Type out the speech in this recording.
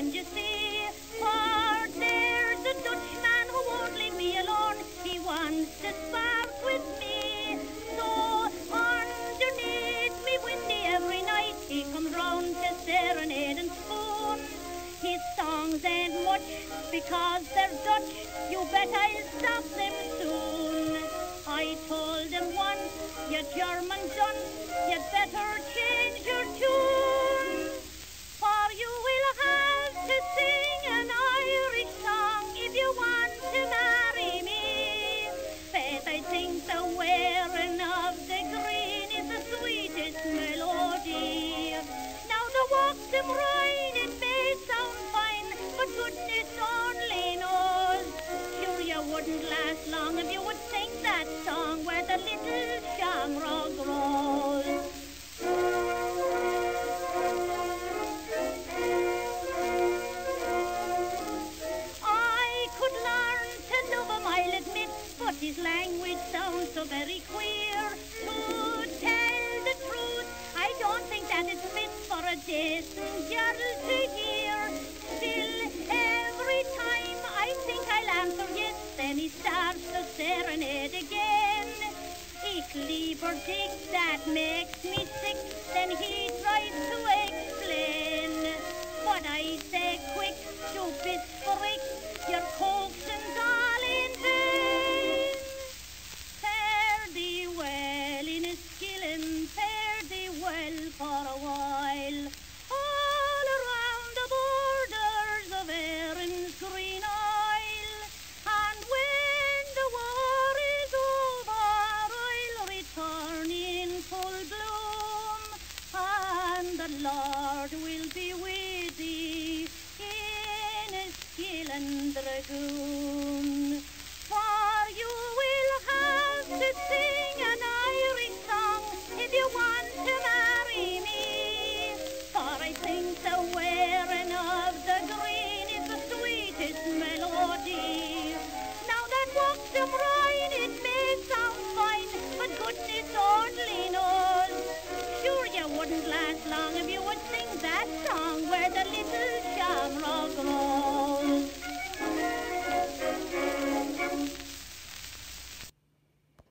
Ireland, you see. For there's a Dutchman who won't leave me alone. He wants to spark with me. So underneath me windy every night, he comes round to serenade and spoon. His songs ain't much because they're Dutch. You bet I'll stop them soon. I told him once, you German dunce, so very queer. To tell the truth, I don't think that it's fit for a decent girl to hear. Still, every time I think I'll answer yes, then he starts to serenade again. Ich lieber dig, that makes me sick, then he tries to explain. But I say quick, stupid freak, and dragoon. For you will have to sing an Irish song if you want to marry me. For I think the wearing of the green is the sweetest melody. Now that Wacht am Rhein, it may sound fine, but goodness only knows. Sure you wouldn't last long if you would sing that song where the little